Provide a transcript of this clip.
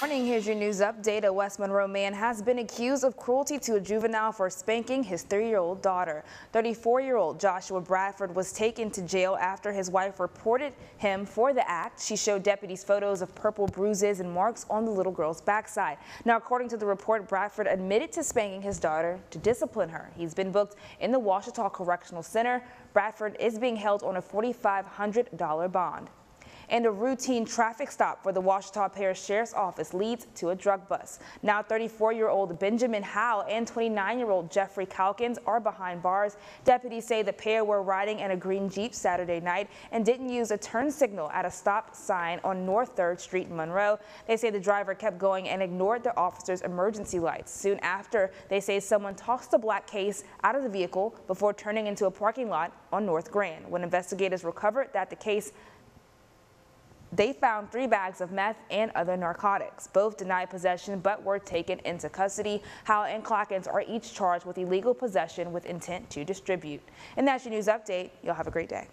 Morning, here's your news update. A West Monroe man has been accused of cruelty to a juvenile for spanking his three-year-old daughter. 34-year-old Joshua Bradford was taken to jail after his wife reported him for the act. She showed deputies photos of purple bruises and marks on the little girl's backside. Now, according to the report, Bradford admitted to spanking his daughter to discipline her. He's been booked in the Ouachita Correctional Center. Bradford is being held on a $4,500 bond and a routine traffic stop for the Ouachita Parish Sheriff's Office leads to a drug bust. Now 34-year-old Benjamin Howe and 29-year-old Jeffrey Calkins are behind bars. Deputies say the pair were riding in a green Jeep Saturday night and didn't use a turn signal at a stop sign on North 3rd Street in Monroe. They say the driver kept going and ignored the officer's emergency lights. Soon after, they say someone tossed a black case out of the vehicle before turning into a parking lot on North Grand. When investigators recovered that the case they found three bags of meth and other narcotics. Both denied possession but were taken into custody. Howell and Calkins are each charged with illegal possession with intent to distribute. And that's your news update. You'll have a great day.